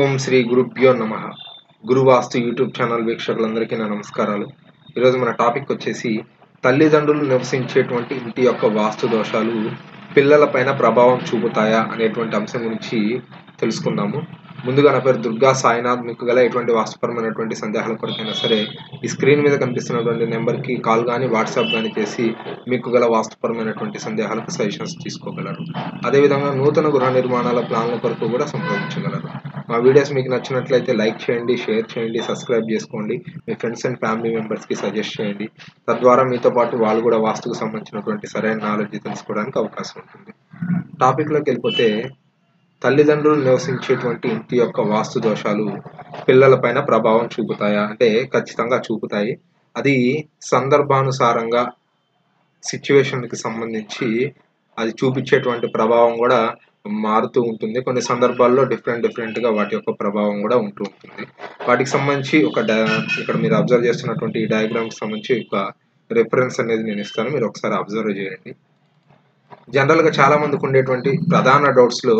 ఓం శ్రీ గురుభ్యో నమ. గురువాస్తు YouTube channel వీక్షకులందరికీ నా నమస్కారాలు. ఈరోజు మన టాపిక్ వచ్చేసి తల్లిదండ్రులు నివసించేటువంటి ఇంటి యొక్క వాస్తు దోషాలు పిల్లలపైన ప్రభావం చూపుతాయా అనేటువంటి అంశం గురించి తెలుసుకుందాము. ముందుగా నా పేరు దుర్గా సాయినాథ్. మీకు గల ఎటువంటి వాస్తుపరమైనటువంటి సందేహాల కొరకైనా సరే ఈ స్క్రీన్ మీద కనిపిస్తున్నటువంటి నెంబర్కి కాల్ కానీ వాట్సాప్ కానీ చేసి మీకు గల వాస్తుపరమైనటువంటి సందేహాలకు సజెషన్స్ తీసుకోగలరు. అదేవిధంగా నూతన గృహ నిర్మాణాల ప్లాన్ల కొరకు కూడా సంప్రదించగలరు. మా వీడియోస్ మీకు నచ్చినట్లయితే లైక్ చేయండి షేర్ చేయండి సబ్స్క్రైబ్ చేసుకోండి. మీ ఫ్రెండ్స్ అండ్ ఫ్యామిలీ మెంబర్స్కి సజెస్ట్ చేయండి. తద్వారా మీతో పాటు వాళ్ళు కూడా వాస్తుకు సంబంధించినటువంటి సరైన నాలెడ్జ్ తెలుసుకోవడానికి అవకాశం ఉంటుంది. టాపిక్లోకి వెళ్ళిపోతే తల్లిదండ్రులు నివసించేటువంటి ఇంటి యొక్క వాస్తు దోషాలు పిల్లలపైన ప్రభావం చూపుతాయా? అంటే ఖచ్చితంగా చూపుతాయి. అది సందర్భానుసారంగా సిచ్యువేషన్కి సంబంధించి అది చూపించేటువంటి ప్రభావం కూడా మారుతూ ఉంటుంది. కొన్ని సందర్భాల్లో డిఫరెంట్ డిఫరెంట్గా వాటి యొక్క ప్రభావం కూడా ఉంటూ ఉంటుంది. వాటికి సంబంధించి ఒక డయా ఇక్కడ మీరు అబ్జర్వ్ చేస్తున్నటువంటి ఈ డయాగ్రామ్కి సంబంధించి ఒక రిఫరెన్స్ అనేది నేను ఇస్తాను. మీరు ఒకసారి అబ్జర్వ్ చేయండి. జనరల్గా చాలా మందికి ఉండేటువంటి ప్రధాన డౌట్స్లో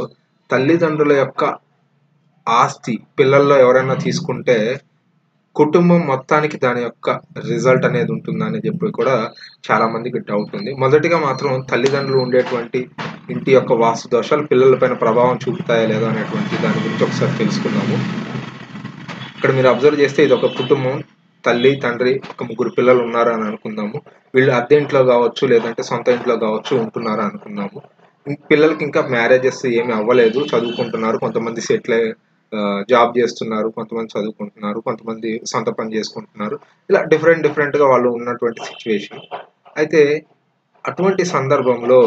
తల్లిదండ్రుల యొక్క ఆస్తి పిల్లల్లో ఎవరైనా తీసుకుంటే కుటుంబం మొత్తానికి దాని యొక్క రిజల్ట్ అనేది ఉంటుందని చెప్పి కూడా చాలా మందికి డౌట్ ఉంది. మొదటిగా మాత్రం తల్లిదండ్రులు ఉండేటువంటి ఇంటి యొక్క వాస్తు దోషాలు పిల్లలపైన ప్రభావం చూపుతాయా లేదా అనేటువంటి దాని గురించి ఒకసారి తెలుసుకుందాము. ఇక్కడ మీరు అబ్జర్వ్ చేస్తే ఇది ఒక కుటుంబం తల్లి తండ్రి ఒక ముగ్గురు పిల్లలు ఉన్నారు అని అనుకుందాము. వీళ్ళు అద్దె ఇంట్లో కావచ్చు లేదంటే సొంత ఇంట్లో కావచ్చు ఉంటున్నారు అనుకుందాము. పిల్లలకి ఇంకా మ్యారేజెస్ ఏమి అవ్వలేదు చదువుకుంటున్నారు కొంతమంది సెటిల్ జాబ్ చేస్తున్నారు కొంతమంది చదువుకుంటున్నారు కొంతమంది సొంత పని చేసుకుంటున్నారు. ఇలా డిఫరెంట్ డిఫరెంట్గా వాళ్ళు ఉన్నటువంటి సిచ్యువేషన్ అయితే అటువంటి సందర్భంలో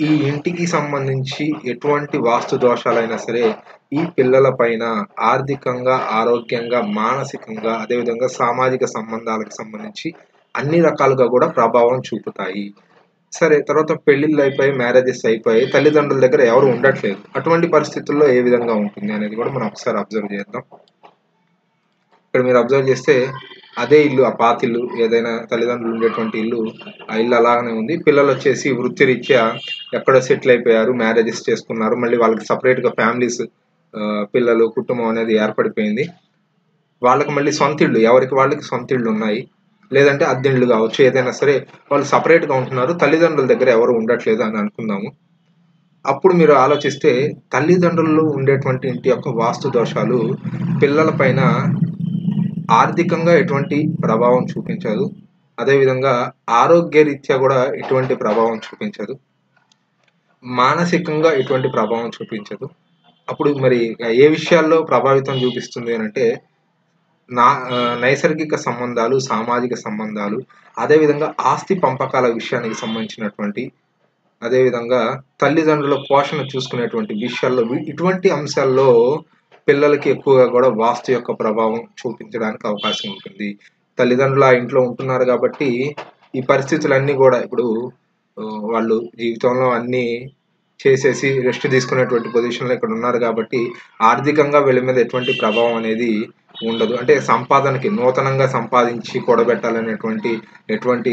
ఈ ఇంటికి సంబంధించి ఎటువంటి వాస్తు దోషాలైనా సరే ఈ పిల్లల పైన ఆర్థికంగా ఆరోగ్యంగా మానసికంగా అదేవిధంగా సామాజిక సంబంధాలకు సంబంధించి అన్ని రకాలుగా కూడా ప్రభావం చూపుతాయి. సరే తర్వాత పెళ్ళిళ్ళు అయిపోయి మ్యారేజెస్ అయిపోయి తల్లిదండ్రుల దగ్గర ఎవరు ఉండట్లేదు. అటువంటి పరిస్థితుల్లో ఏ విధంగా ఉంటుంది అనేది కూడా మనం ఒకసారి అబ్జర్వ్ చేద్దాం. ఇక్కడ మీరు అబ్జర్వ్ చేస్తే అదే ఇల్లు ఆ పాత ఇల్లు ఏదైనా తల్లిదండ్రులు ఉండేటువంటి ఇల్లు ఆ ఇల్లు అలాగనే ఉంది. పిల్లలు వచ్చేసి వృత్తిరీత్యా ఎక్కడో సెటిల్ అయిపోయారు మ్యారేజెస్ చేసుకున్నారు మళ్ళీ వాళ్ళకి సపరేట్గా ఫ్యామిలీస్ పిల్లలు కుటుంబం అనేది ఏర్పడిపోయింది. వాళ్ళకి మళ్ళీ సొంత ఇళ్ళు ఎవరికి వాళ్ళకి సొంత ఇళ్ళు ఉన్నాయి. లేదంటే అద్దెండ్లు కావచ్చు ఏదైనా సరే వాళ్ళు సపరేట్గా ఉంటున్నారు తల్లిదండ్రుల దగ్గర ఎవరు ఉండట్లేదు అని అనుకుందాము. అప్పుడు మీరు ఆలోచిస్తే తల్లిదండ్రులు ఉండేటువంటి ఇంటి యొక్క వాస్తు దోషాలు పిల్లల పైన ఆర్థికంగా ఎటువంటి ప్రభావం చూపించదు. అదేవిధంగా ఆరోగ్యరీత్యా కూడా ఎటువంటి ప్రభావం చూపించదు. మానసికంగా ఎటువంటి ప్రభావం చూపించదు. అప్పుడు మరి ఏ విషయాల్లో ప్రభావితం చూపిస్తుంది అని అంటే నా నైసర్గిక సంబంధాలు సామాజిక సంబంధాలు అదేవిధంగా ఆస్తి పంపకాల విషయానికి సంబంధించినటువంటి అదేవిధంగా తల్లిదండ్రుల పోషణ చూసుకునేటువంటి విషయాల్లో ఇటువంటి అంశాల్లో పిల్లలకి ఎక్కువగా కూడా వాస్తు యొక్క ప్రభావం చూపించడానికి అవకాశం ఉంటుంది. తల్లిదండ్రులు ఆ ఇంట్లో ఉంటున్నారు కాబట్టి ఈ పరిస్థితులన్నీ కూడా ఇప్పుడు వాళ్ళు జీవితంలో అన్నీ చేసేసి రెస్ట్ తీసుకునేటువంటి పొజిషన్లో ఇక్కడ ఉన్నారు కాబట్టి ఆర్థికంగా వీళ్ళ మీద ఎటువంటి ప్రభావం అనేది ఉండదు. అంటే సంపాదనకి నూతనంగా సంపాదించి కూడబెట్టాలనేటువంటి ఎటువంటి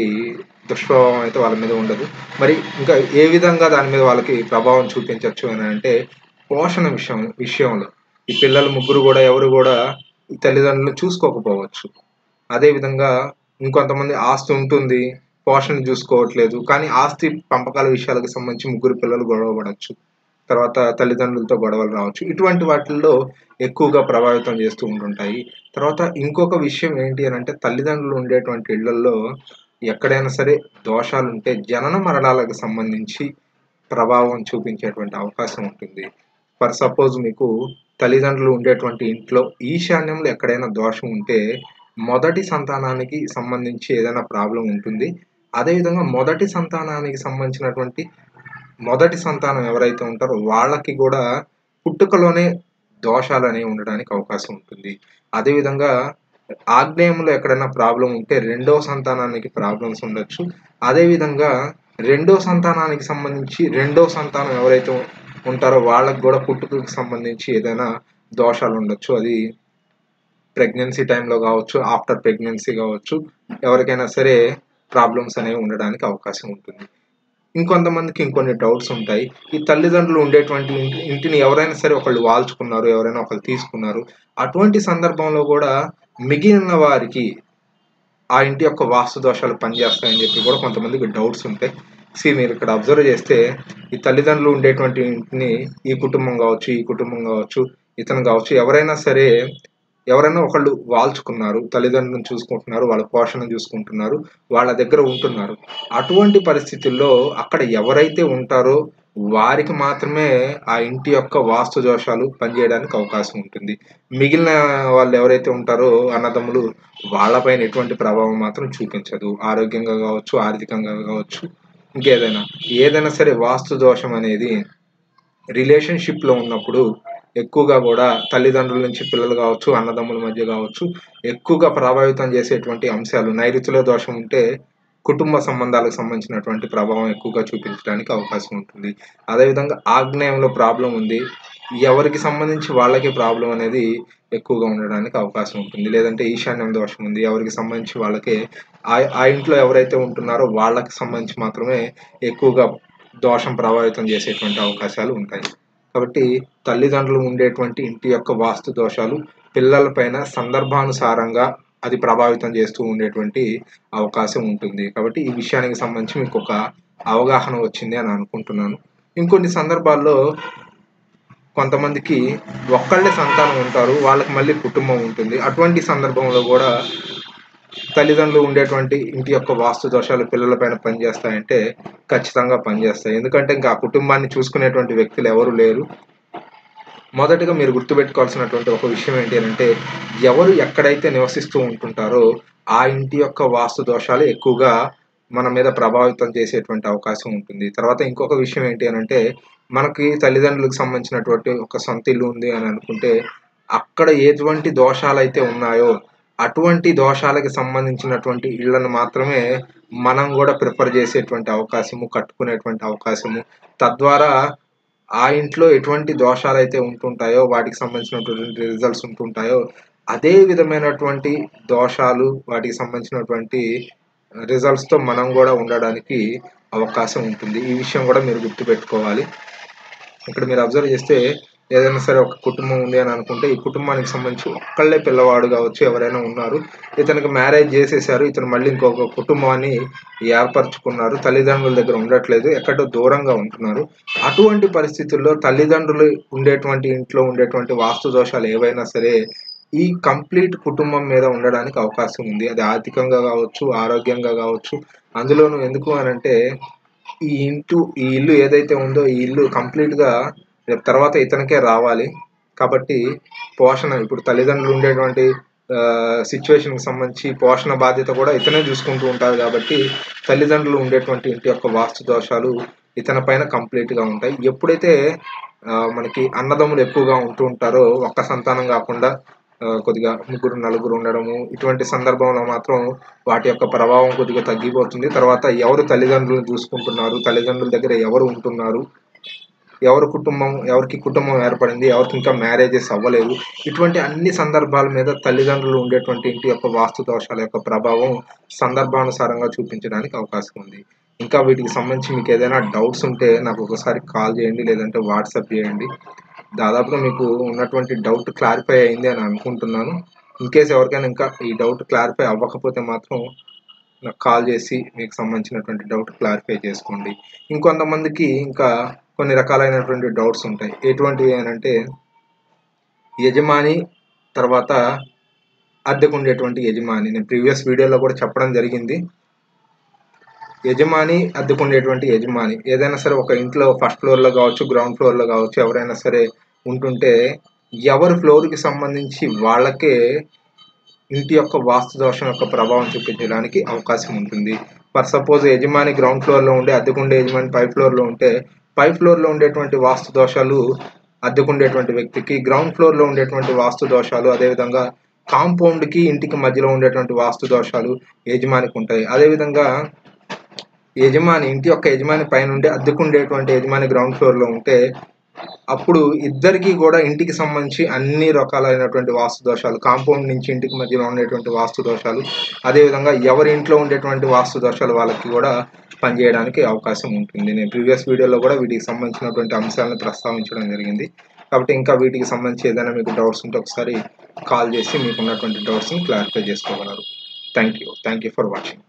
దుష్ప్రభావం అయితే వాళ్ళ మీద ఉండదు. మరి ఇంకా ఏ విధంగా దాని మీద వాళ్ళకి ప్రభావం చూపించవచ్చు అని అంటే పోషణ విషయం విషయంలో. ఈ పిల్లలు ముగ్గురు కూడా ఎవరు కూడా తల్లిదండ్రులు చూసుకోకపోవచ్చు. అదేవిధంగా ఇంకొంతమంది ఆస్తి ఉంటుంది పోషణ చూసుకోవట్లేదు. కానీ ఆస్తి పంపకాల విషయాలకు సంబంధించి ముగ్గురు పిల్లలు గొడవ పడవచ్చు తర్వాత తల్లిదండ్రులతో గొడవలు రావచ్చు. ఇటువంటి వాటిల్లో ఎక్కువగా ప్రభావితం చేస్తూ ఉంటుంటాయి తర్వాత ఇంకొక విషయం ఏంటి అని అంటే తల్లిదండ్రులు ఉండేటువంటి ఇళ్ళలో ఎక్కడైనా సరే దోషాలు ఉంటే జనన మరణాలకు సంబంధించి ప్రభావం చూపించేటువంటి అవకాశం ఉంటుంది. ఫర్ సపోజ్ మీకు తల్లిదండ్రులు ఉండేటువంటి ఇంట్లో ఈశాన్యంలో ఎక్కడైనా దోషం ఉంటే మొదటి సంతానానికి సంబంధించి ఏదైనా ప్రాబ్లం ఉంటుంది. అదేవిధంగా మొదటి సంతానానికి సంబంధించినటువంటి మొదటి సంతానం ఎవరైతే ఉంటారో వాళ్ళకి కూడా పుట్టుకలోనే దోషాలు అనేవి ఉండడానికి అవకాశం ఉంటుంది. అదేవిధంగా ఆగ్నేయంలో ఎక్కడైనా ప్రాబ్లం ఉంటే రెండో సంతానానికి ప్రాబ్లమ్స్ ఉండొచ్చు. అదేవిధంగా రెండో సంతానానికి సంబంధించి రెండో సంతానం ఎవరైతే ఉంటారో వాళ్ళకి కూడా పుట్టుకకు సంబంధించి ఏదైనా దోషాలు ఉండొచ్చు. అది ప్రెగ్నెన్సీ టైంలో కావచ్చు ఆఫ్టర్ ప్రెగ్నెన్సీ కావచ్చు ఎవరికైనా సరే ప్రాబ్లమ్స్ అనేవి ఉండడానికి అవకాశం ఉంటుంది. ఇంకొంతమందికి ఇంకొన్ని డౌట్స్ ఉంటాయి. ఈ తల్లిదండ్రులు ఉండేటువంటి ఇంటిని ఎవరైనా సరే ఒకళ్ళు వాల్చుకున్నారు ఎవరైనా ఒకళ్ళు తీసుకున్నారు. అటువంటి సందర్భంలో కూడా మిగిలిన వారికి ఆ ఇంటి యొక్క వాస్తు దోషాలు పనిచేస్తాయని చెప్పి కూడా కొంతమందికి డౌట్స్ ఉంటాయి. సి మీరు ఇక్కడ అబ్జర్వ్ చేస్తే ఈ తల్లిదండ్రులు ఉండేటువంటి ఇంటిని ఈ కుటుంబం కావచ్చు ఈ కుటుంబం కావచ్చు ఇతను కావచ్చు ఎవరైనా సరే ఎవరైనా ఒకళ్ళు వాల్చుకున్నారు తల్లిదండ్రులను చూసుకుంటున్నారు వాళ్ళ పోషణ చూసుకుంటున్నారు వాళ్ళ దగ్గర ఉంటున్నారు. అటువంటి పరిస్థితుల్లో అక్కడ ఎవరైతే ఉంటారో వారికి మాత్రమే ఆ ఇంటి యొక్క వాస్తు దోషాలు పనిచేయడానికి అవకాశం ఉంటుంది. మిగిలిన వాళ్ళు ఎవరైతే ఉంటారో అన్నదమ్ములు వాళ్ళపైన ఎటువంటి ప్రభావం మాత్రం చూపించదు. ఆరోగ్యంగా కావచ్చు ఆర్థికంగా కావచ్చు ఇంకేదైనా. ఏదైనా సరే వాస్తు దోషం అనేది రిలేషన్షిప్లో ఉన్నప్పుడు ఎక్కువగా కూడా తల్లిదండ్రుల నుంచి పిల్లలు కావచ్చు అన్నదమ్ముల మధ్య కావచ్చు ఎక్కువగా ప్రభావితం చేసేటువంటి అంశాలు నైరుతిలో దోషం ఉంటే కుటుంబ సంబంధాలకు సంబంధించినటువంటి ప్రభావం ఎక్కువగా చూపించడానికి అవకాశం ఉంటుంది. అదేవిధంగా ఆగ్నేయంలో ప్రాబ్లం ఉంది. ఎవరికి సంబంధించి వాళ్ళకి ప్రాబ్లం అనేది ఎక్కువగా ఉండడానికి అవకాశం ఉంటుంది. లేదంటే ఈశాన్యం దోషం ఉంది. ఎవరికి సంబంధించి వాళ్ళకే ఆ ఆ ఇంట్లో ఎవరైతే ఉంటున్నారో వాళ్ళకి సంబంధించి మాత్రమే ఎక్కువగా దోషం ప్రభావితం చేసేటువంటి అవకాశాలు ఉంటాయి. కాబట్టి తల్లిదండ్రులు ఉండేటువంటి ఇంటి యొక్క వాస్తు దోషాలు పిల్లలపైన సందర్భానుసారంగా అది ప్రభావితం చేస్తూ ఉండేటువంటి అవకాశం ఉంటుంది. కాబట్టి ఈ విషయానికి సంబంధించి మీకు ఒక అవగాహన వచ్చింది అని అనుకుంటున్నాను. ఇంకొన్ని సందర్భాల్లో కొంతమందికి ఒక్కళ్ళే సంతానం ఉంటారు వాళ్ళకి మళ్ళీ కుటుంబం ఉంటుంది. అటువంటి సందర్భంలో కూడా తల్లిదండ్రులు ఉండేటువంటి ఇంటి యొక్క వాస్తు దోషాలు పిల్లలపైన పనిచేస్తాయంటే ఖచ్చితంగా పనిచేస్తాయి. ఎందుకంటే ఇంకా ఆ కుటుంబాన్ని చూసుకునేటువంటి వ్యక్తులు ఎవరు లేరు. మొదటగా మీరు గుర్తుపెట్టుకోవాల్సినటువంటి ఒక విషయం ఏంటి అంటే ఎవరు ఎక్కడైతే నివసిస్తూ ఉంటుంటారో ఆ ఇంటి యొక్క వాస్తు దోషాలు ఎక్కువగా మన మీద ప్రభావితం చేసేటువంటి అవకాశం ఉంటుంది. తర్వాత ఇంకొక విషయం ఏంటి అని అంటే మనకి తల్లిదండ్రులకు సంబంధించినటువంటి ఒక సొంత ఇల్లు ఉంది అని అనుకుంటే అక్కడ ఎటువంటి దోషాలు అయితే ఉన్నాయో అటువంటి దోషాలకి సంబంధించినటువంటి ఇళ్ళను మాత్రమే మనం కూడా ప్రిఫర్ చేసేటువంటి అవకాశము కట్టుకునేటువంటి అవకాశము. తద్వారా ఆ ఇంట్లో ఎటువంటి దోషాలు అయితే ఉంటుంటాయో వాటికి సంబంధించినటువంటి రిజల్ట్స్ ఉంటుంటాయో అదే విధమైనటువంటి దోషాలు వాటికి సంబంధించినటువంటి రిజల్ట్స్తో మనం కూడా ఉండడానికి అవకాశం ఉంటుంది. ఈ విషయం కూడా మీరు గుర్తుపెట్టుకోవాలి. ఇక్కడ మీరు అబ్జర్వ్ చేస్తే ఏదైనా సరే ఒక కుటుంబం ఉంది అని అనుకుంటే ఈ కుటుంబానికి సంబంధించి ఒక్కళ్ళే పిల్లవాడు కావచ్చు ఎవరైనా ఉన్నారు. ఇతనికి మ్యారేజ్ చేసేసారు ఇతను మళ్ళీ ఇంకొక కుటుంబాన్ని ఏర్పరచుకున్నారు. తల్లిదండ్రుల దగ్గర ఉండట్లేదు ఎక్కడో దూరంగా ఉంటున్నారు. అటువంటి పరిస్థితుల్లో తల్లిదండ్రులు ఉండేటువంటి ఇంట్లో ఉండేటువంటి వాస్తు దోషాలు ఏవైనా సరే ఈ కంప్లీట్ కుటుంబం మీద ఉండడానికి అవకాశం ఉంది. అది ఆర్థికంగా కావచ్చు ఆరోగ్యంగా కావచ్చు. అందులోనూ ఎందుకు అని అంటే ఈ ఇంటూ ఈ ఇల్లు ఏదైతే ఉందో ఈ ఇల్లు కంప్లీట్గా రేపు తర్వాత ఇతనికే రావాలి. కాబట్టి పోషణ ఇప్పుడు తల్లిదండ్రులు ఉండేటువంటి సిచ్యువేషన్కి సంబంధించి పోషణ బాధ్యత కూడా ఇతనే చూసుకుంటూ ఉంటారు కాబట్టి తల్లిదండ్రులు ఉండేటువంటి ఇంటి యొక్క వాస్తు దోషాలు ఇతని పైన కంప్లీట్గా ఉంటాయి. ఎప్పుడైతే మనకి అన్నదమ్ములు ఎక్కువగా ఉంటూ ఉంటారో ఒక్క సంతానం కాకుండా కొద్దిగా ముగ్గురు నలుగురు ఉండడము ఇటువంటి సందర్భంలో మాత్రం వాటి యొక్క ప్రభావం కొద్దిగా తగ్గిపోతుంది. తర్వాత ఎవరు తల్లిదండ్రులను చూసుకుంటున్నారు తల్లిదండ్రుల దగ్గర ఎవరు ఉంటున్నారు ఎవరి కుటుంబం ఎవరికి కుటుంబం ఏర్పడింది ఎవరికి ఇంకా మ్యారేజెస్ అవ్వలేదు. ఇటువంటి అన్ని సందర్భాల మీద తల్లిదండ్రులు ఉండేటువంటి ఇంటి యొక్క వాస్తు దోషాల యొక్క ప్రభావం సందర్భానుసారంగా చూపించడానికి అవకాశం ఉంది. ఇంకా వీటికి సంబంధించి మీకు ఏదైనా డౌట్స్ ఉంటే నాకు ఒకసారి కాల్ చేయండి లేదంటే వాట్సాప్ చేయండి. దాదాపుగా మీకు ఉన్నటువంటి డౌట్ క్లారిఫై అయింది అని అనుకుంటున్నాను. ఇన్ కేస్ ఎవరికైనా ఇంకా ఈ డౌట్ క్లారిఫై అవ్వకపోతే మాత్రం నాకు కాల్ చేసి మీకు సంబంధించినటువంటి డౌట్ క్లారిఫై చేసుకోండి. ఇంకొంతమందికి ఇంకా కొన్ని రకాలైనటువంటి డౌట్స్ ఉంటాయి. ఎటువంటివి అంటే యజమాని తర్వాత అద్దెకు ఉండేటువంటి యజమాని. నేను ప్రీవియస్ వీడియోలో కూడా చెప్పడం జరిగింది. యజమాని అద్దెకుండేటువంటి యజమాని. ఏదైనా సరే ఒక ఇంట్లో ఫస్ట్ ఫ్లోర్లో కావచ్చు గ్రౌండ్ ఫ్లోర్లో కావచ్చు ఎవరైనా సరే ఉంటుంటే ఎవరి ఫ్లోర్కి సంబంధించి వాళ్ళకే ఇంటి యొక్క వాస్తు దోషం యొక్క ప్రభావం చూపించడానికి అవకాశం ఉంటుంది. ఫర్ సపోజ్ యజమాని గ్రౌండ్ ఫ్లోర్లో ఉండే అద్దెకుండే యజమాని పై ఫ్లోర్లో ఉంటే పై ఫ్లోర్లో ఉండేటువంటి వాస్తు దోషాలు అద్దెకుండేటువంటి వ్యక్తికి గ్రౌండ్ ఫ్లోర్లో ఉండేటువంటి వాస్తు దోషాలు అదేవిధంగా కాంపౌండ్కి ఇంటికి మధ్యలో ఉండేటువంటి వాస్తు దోషాలు యజమానికి ఉంటాయి. అదేవిధంగా యజమాని ఇంటి యొక్క యజమాని పైన ఉండే అద్దెకుండేటువంటి యజమాని గ్రౌండ్ ఫ్లోర్లో ఉంటే అప్పుడు ఇద్దరికి కూడా ఇంటికి సంబంధించి అన్ని రకాలైనటువంటి వాస్తు దోషాలు కాంపౌండ్ నుంచి ఇంటికి మధ్యలో ఉండేటువంటి వాస్తు దోషాలు అదేవిధంగా ఎవరి ఇంట్లో ఉండేటువంటి వాస్తు దోషాలు వాళ్ళకి కూడా పనిచేయడానికి అవకాశం ఉంటుంది. నేను ప్రీవియస్ వీడియోలో కూడా వీటికి సంబంధించినటువంటి అంశాలను ప్రస్తావించడం జరిగింది. కాబట్టి ఇంకా వీటికి సంబంధించి ఏదైనా మీకు డౌట్స్ ఉంటే ఒకసారి కాల్ చేసి మీకు ఉన్నటువంటి డౌట్స్ని క్లారిఫై చేసుకోగలరు. Thank you. Thank you for watching.